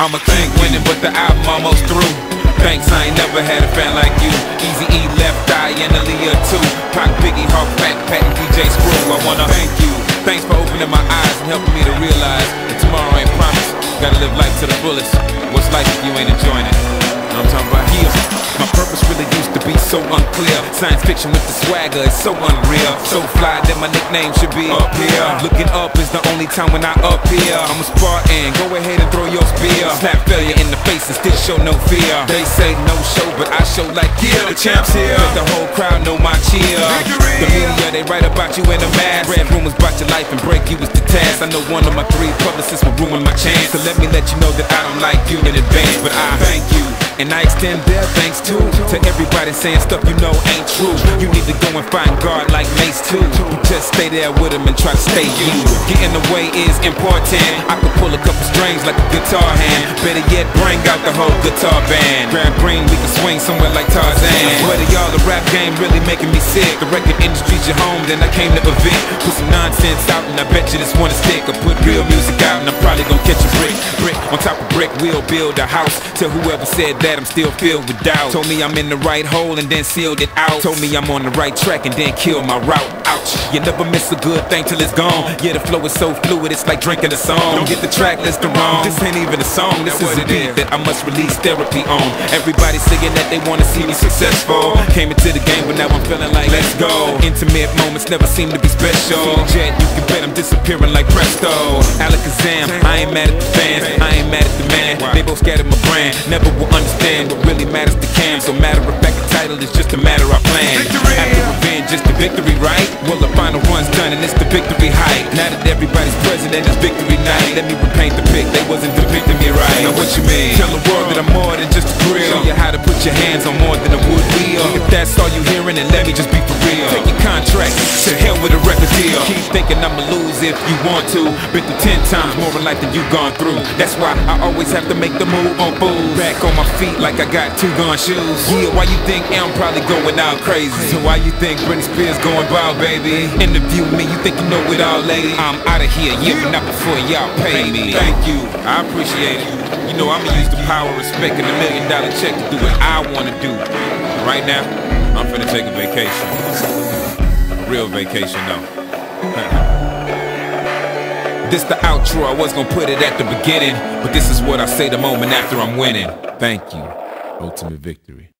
I'ma think winning, but the album almost through. Thanks, I ain't never had a fan like you. Easy E, Left Eye, and Aaliyah too. Pac, Biggie, Hawk, Fat, Pat, and DJ Screw. I wanna thank you. Thanks for opening my eyes and helping me to realize that tomorrow ain't promised. Gotta live life to the fullest. What's life if you ain't enjoying it? I'm talking about? Here. My purpose really used to be so unclear. Science fiction with the swagger is so unreal. So fly that my nickname should be up here. Looking up is the only time when I up here. I'm a Spartan, go ahead and throw your spear. Slap failure in the face and still show no fear. They say no show, but I show like yeah, the champs here. Let the whole crowd know my cheer. The media they write about you in a mass. Red rumors about your life and break you is the task. I know one of my three publicists will ruin my chance. So let me let you know that I don't like you in advance, but I thank you. And I extend their thanks too To everybody saying stuff you know ain't true. You need to go and find God like Too Just stay there with him and try to stay you. Getting away is important. I could pull a couple strings like a guitar hand. Better yet bring out the whole guitar band. Grab green we can swing somewhere like Tarzan. But y'all the rap game really making me sick. The record industry's your home then I came to evict. Put some nonsense out and I bet you this one is stick I put real music out and I'm probably gonna catch a brick. Brick on top of brick we'll build a house. Tell whoever said that I'm still filled with doubt. Told me I'm in the right hole and then sealed it out. Told me I'm on the right track and then killed my route. Ouch. You never miss a good thing till it's gone. Yeah, the flow is so fluid, it's like drinking a song. Don't get the track list wrong. This ain't even a song, this is a beat that I must release therapy on. Everybody saying that they wanna see me successful. Came into the game, but now I'm feeling like let's go. Intimate moments never seem to be special. Jet, you can bet I'm disappearing like presto. Alakazam, I ain't mad at the fans, I ain't mad at the man. They both scattered my brand, never will understand what really matters to Cam. So matter of fact, the title is just a matter of plan. Victory. After just the victory, right? Well, the final one's done and it's the victory height. Now that everybody's president, it's victory night. Let me repaint the pic, they wasn't depicting me right. Now what you mean? Tell the world that I'm more than just a grill. Show you how to put your hands on more than a wood wheel. If that's all you're hearing, then let me just be for real. Take contract, to hell with a record deal. Keep thinking I'ma lose if you want to. Been through ten times more in life than you've gone through. That's why I always have to make the move on fools. Back on my feet like I got two gun shoes. Yeah, why you think I'm probably going out crazy? So why you think Britney Spears going wild, baby? Interview me, you think you know it all, lady? I'm out of here, yeah, but not before y'all pay me. Thank you, I appreciate it. You know I'ma use the power, of respect, and a million dollar check to do what I wanna do. Right now, I'm finna take a vacation. Real vacation, though. This the outro, I was gonna put it at the beginning, but this is what I say the moment after I'm winning. Thank you. Ultimate victory.